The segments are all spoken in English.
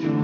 strong.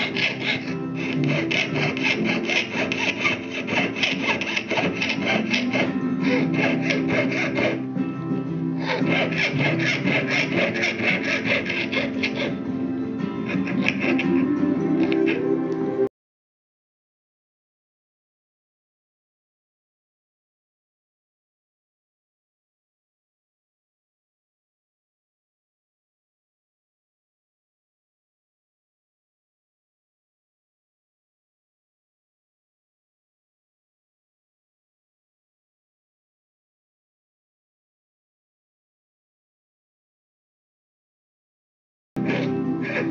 The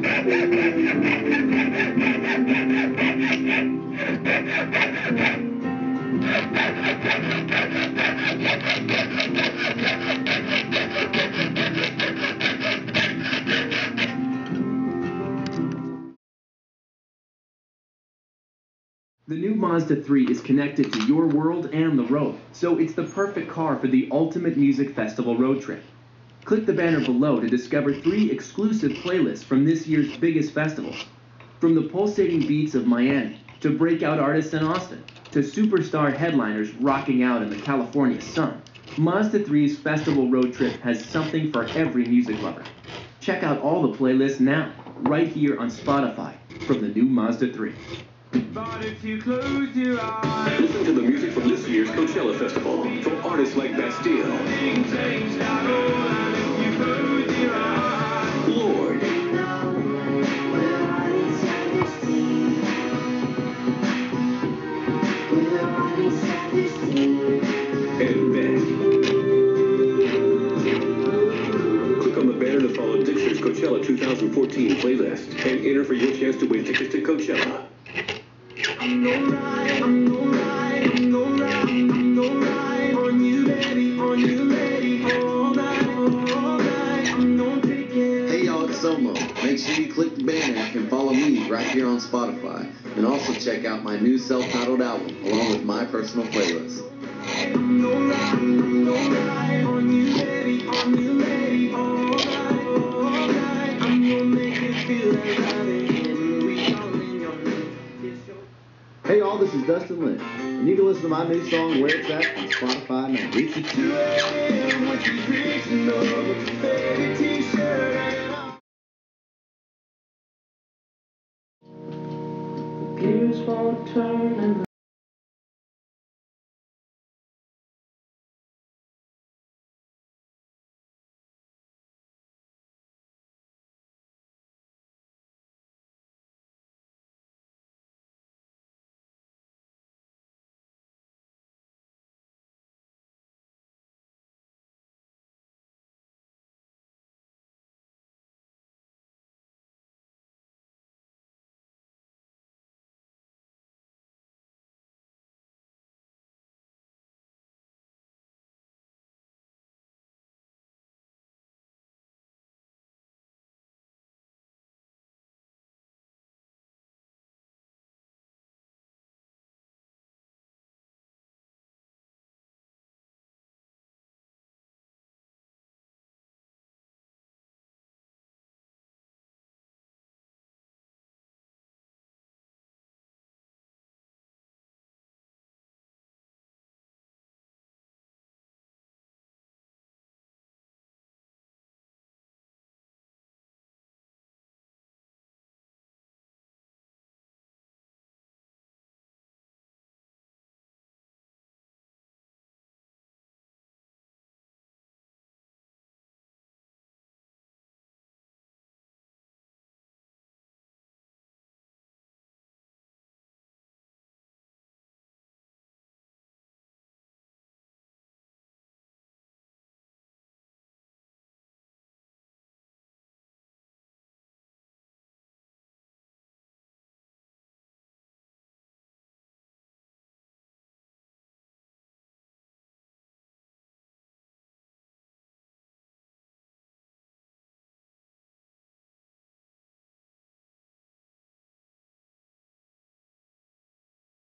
new Mazda 3 is connected to your world and the road, so it's the perfect car for the ultimate music festival road trip. Click the banner below to discover three exclusive playlists from this year's biggest festivals. From the pulsating beats of Miami, to breakout artists in Austin, to superstar headliners rocking out in the California sun, Mazda 3's festival road trip has something for every music lover. Check out all the playlists now, right here on Spotify, from the new Mazda 3. But if you close your eyes, Listen to the music from this year's Coachella Festival from artists like Bastille, 2014 playlist and enter for your chance to win tickets to Coachella. I'm alright, I'm alright, I'm alright, I'm alright. On you, baby, on you, baby, all night, all night. I'm gonna. Hey y'all, it's Somo. Make sure you click the banner and follow me right here on Spotify. And also check out my new self-titled album along with my personal playlist. I'm alright, I'm alright. On you, baby, on you, baby, this is Dustin Lynch, and you can listen to my new song Where It's At on Spotify now.